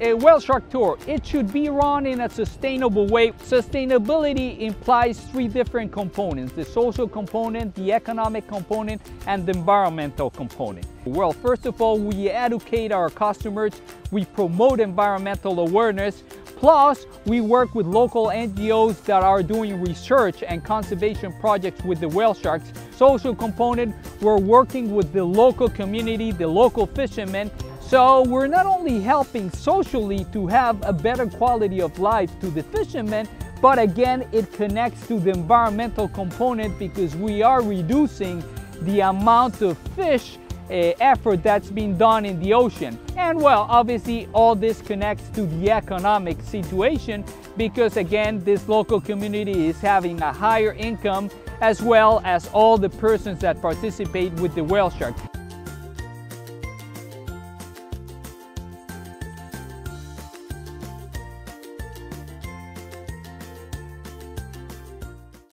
a whale shark tour, it should be run in a sustainable way. Sustainability implies three different components, the social component, the economic component, and the environmental component. Well, first of all, we educate our customers, we promote environmental awareness, Plus, we work with local NGOs that are doing research and conservation projects with the whale sharks. Social component, we're working with the local community, the local fishermen. So we're not only helping socially to have a better quality of life to the fishermen, but again, it connects to the environmental component because we are reducing the amount of fish Uh, effort that's been done in the ocean. And well, obviously all this connects to the economic situation because again, this local community is having a higher income as well as all the persons that participate with the whale shark.